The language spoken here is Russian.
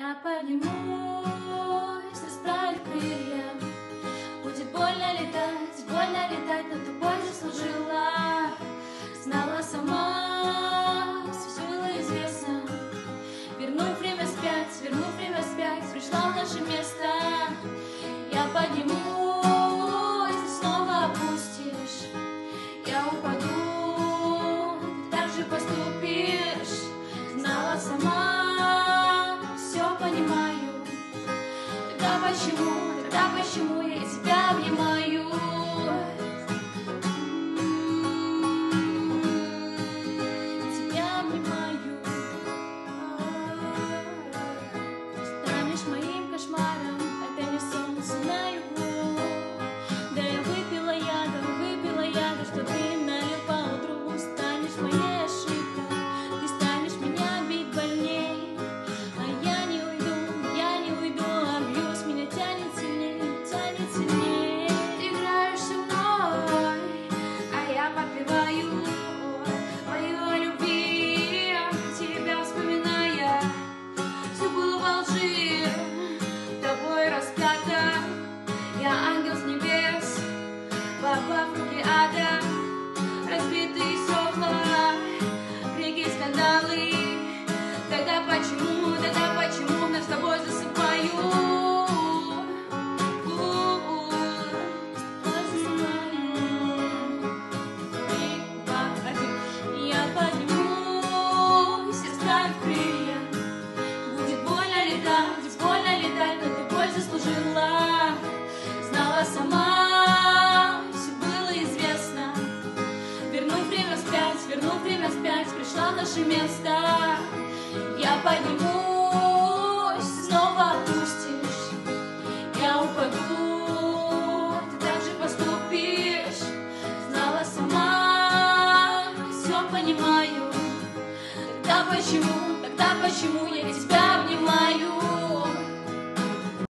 Я поднимусь, расправлю крылья. Будет больно летать, больно летать, на ты почему, тогда почему я тебя обнимаю? dance нашла наше место. Я поднимусь, снова опустишь, я упаду, ты так же поступишь. Знала сама, все понимаю. Тогда почему, тогда почему я тебя